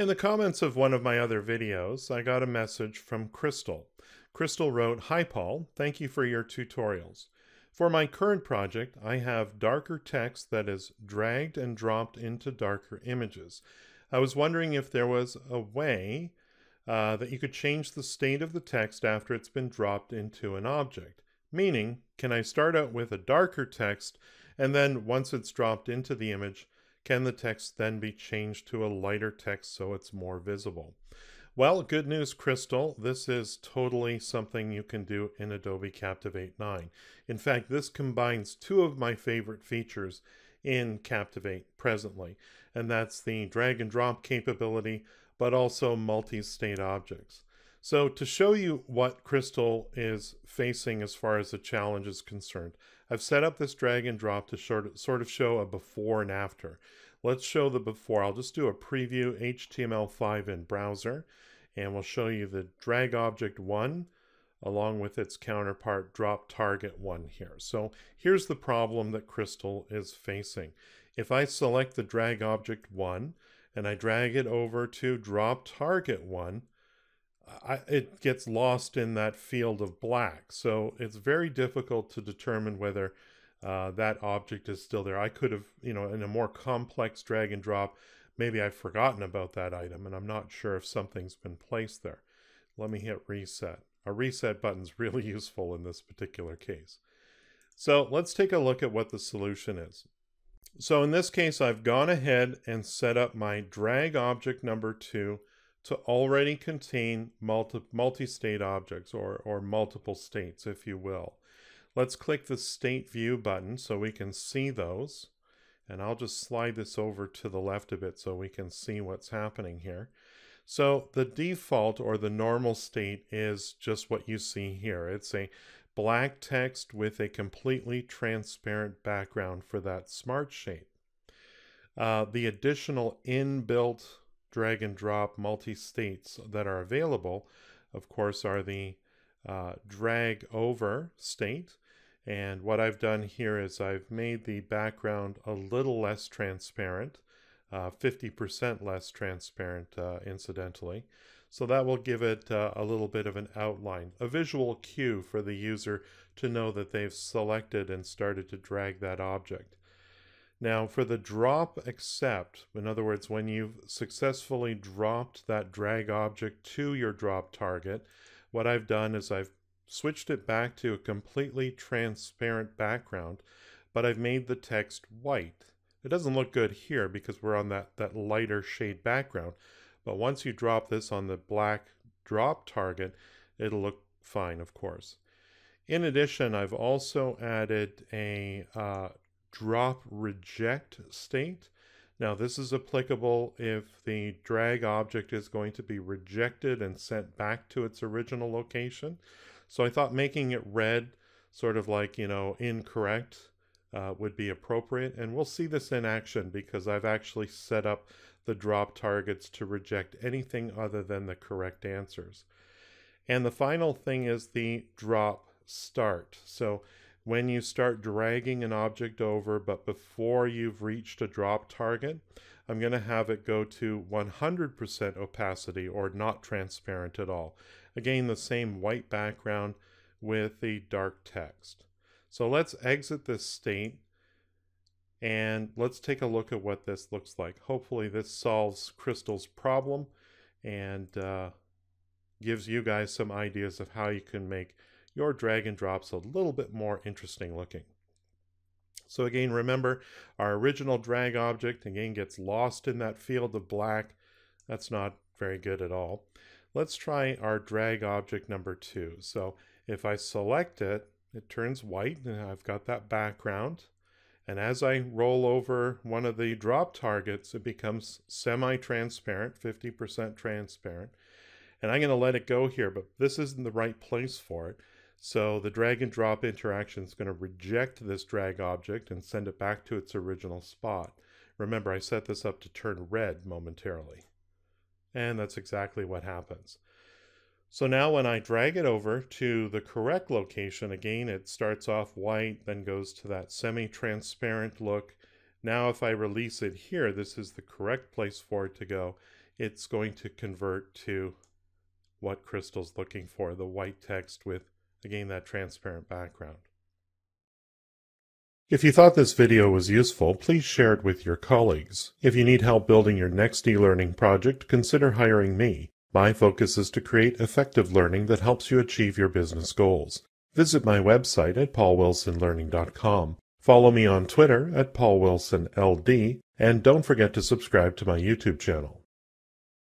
In the comments of one of my other videos, I got a message from Crystal. Crystal wrote, Hi Paul, thank you for your tutorials. For my current project, I have darker text that is dragged and dropped into darker images. I was wondering if there was a way uh, that you could change the state of the text after it's been dropped into an object. Meaning, can I start out with a darker text and then once it's dropped into the image, can the text then be changed to a lighter text so it's more visible? Well, good news, Crystal. This is totally something you can do in Adobe Captivate 9. In fact, this combines two of my favorite features in Captivate presently, and that's the drag and drop capability, but also multi-state objects. So to show you what Crystal is facing as far as the challenge is concerned, I've set up this drag and drop to sort of show a before and after. Let's show the before. I'll just do a preview HTML5 in browser, and we'll show you the drag object 1 along with its counterpart drop target 1 here. So here's the problem that Crystal is facing. If I select the drag object 1 and I drag it over to drop target 1, I, it gets lost in that field of black. So it's very difficult to determine whether uh, that object is still there. I could have, you know, in a more complex drag and drop, maybe I've forgotten about that item and I'm not sure if something's been placed there. Let me hit reset. A reset button is really useful in this particular case. So let's take a look at what the solution is. So in this case, I've gone ahead and set up my drag object number two to already contain multi, multi-state objects or, or multiple states, if you will. Let's click the state view button so we can see those. And I'll just slide this over to the left a bit so we can see what's happening here. So the default or the normal state is just what you see here. It's a black text with a completely transparent background for that smart shape. Uh, the additional inbuilt drag and drop multi-states that are available, of course, are the uh, drag over state. And what I've done here is I've made the background a little less transparent, 50% uh, less transparent, uh, incidentally. So that will give it uh, a little bit of an outline, a visual cue for the user to know that they've selected and started to drag that object. Now for the drop accept, in other words, when you've successfully dropped that drag object to your drop target, what I've done is I've switched it back to a completely transparent background, but I've made the text white. It doesn't look good here because we're on that, that lighter shade background, but once you drop this on the black drop target, it'll look fine, of course. In addition, I've also added a uh, drop reject state. Now this is applicable if the drag object is going to be rejected and sent back to its original location. So I thought making it red, sort of like, you know, incorrect, uh, would be appropriate. And we'll see this in action because I've actually set up the drop targets to reject anything other than the correct answers. And the final thing is the drop start. So when you start dragging an object over, but before you've reached a drop target, I'm going to have it go to 100% opacity or not transparent at all. Again, the same white background with the dark text. So let's exit this state and let's take a look at what this looks like. Hopefully this solves Crystal's problem and uh, gives you guys some ideas of how you can make your drag and drops a little bit more interesting looking. So again, remember our original drag object again gets lost in that field of black. That's not very good at all. Let's try our drag object number two. So if I select it, it turns white and I've got that background. And as I roll over one of the drop targets, it becomes semi-transparent, 50% transparent. And I'm going to let it go here, but this isn't the right place for it. So the drag and drop interaction is going to reject this drag object and send it back to its original spot. Remember, I set this up to turn red momentarily. And that's exactly what happens. So now when I drag it over to the correct location, again, it starts off white, then goes to that semi-transparent look. Now if I release it here, this is the correct place for it to go. it's going to convert to what Crystal's looking for, the white text with, again, that transparent background. If you thought this video was useful, please share it with your colleagues. If you need help building your next e-learning project, consider hiring me. My focus is to create effective learning that helps you achieve your business goals. Visit my website at paulwilsonlearning.com. Follow me on Twitter at paulwilsonld, and don't forget to subscribe to my YouTube channel.